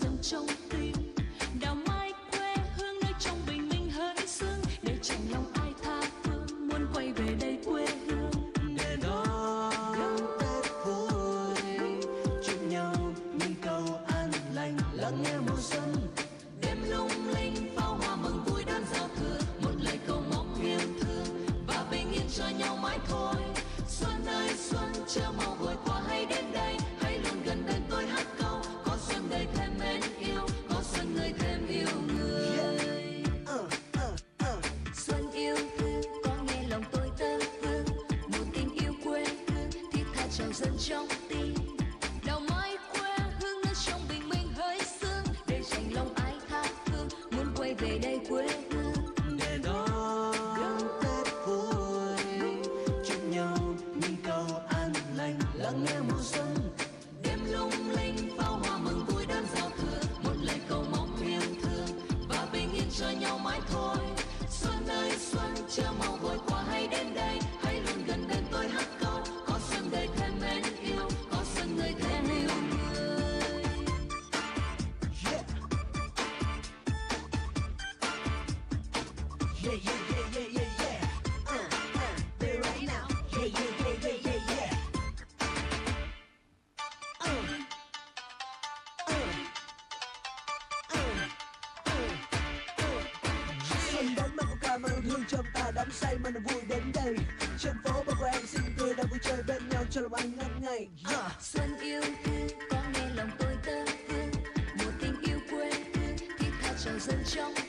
vàng trong tim. Đào mai quê hương nơi trong bình minh hớn sương để chẳng lòng ai tha phương muốn quay về đây quê hương. Để đón tết vui chúc nhau những câu an lành lắng nghe mùa xuân. Đêm lung linh pháo hoa mừng vui đón giao thừa. Một lời cầu mong yêu thương và bình yên cho nhau mãi thôi. Xuân ơi xuân chờ mong dần trong tim. Đào mai quê hương nơi trong bình minh hơi sương. Để dành lòng ai tha phương muốn quay về đây quê hương. Để đón Tết vui, chúc nhau những câu an lành, lắng nghe mùa xuân. Yeah yeah yeah yeah yeah yeah uh, uh, right now yeah yeah yeah yeah yeah yeah uh, uh, uh, Xuân đến mang ca mang hương trong ta đắm say mà vui đến đây trên phố bao cô em xinh tươi đang vui chơi bên nhau cho lòng anh ngất ngây xuân yêu thương có nghe lòng tôi tơ vương. Một tình yêu quê hương thiết tha trào dâng trong.